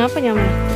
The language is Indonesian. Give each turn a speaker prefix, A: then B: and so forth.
A: ngapa nyaman?